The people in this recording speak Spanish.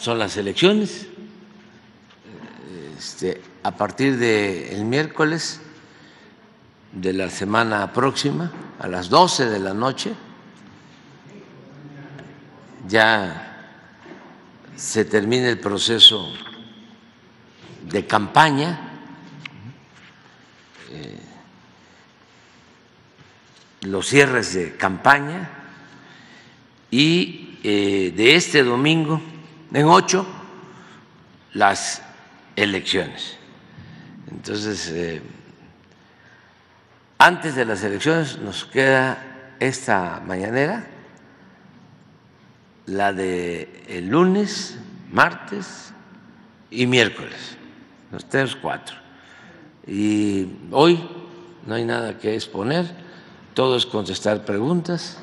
son las elecciones. Este, a partir del miércoles de la semana próxima, a las 12 de la noche, ya se termina el proceso de campaña. Eh, los cierres de campaña y eh, de este domingo en ocho las elecciones. Entonces, eh, antes de las elecciones nos queda esta mañanera, la de el lunes, martes y miércoles, los tres, cuatro. Y hoy no hay nada que exponer, todo es contestar preguntas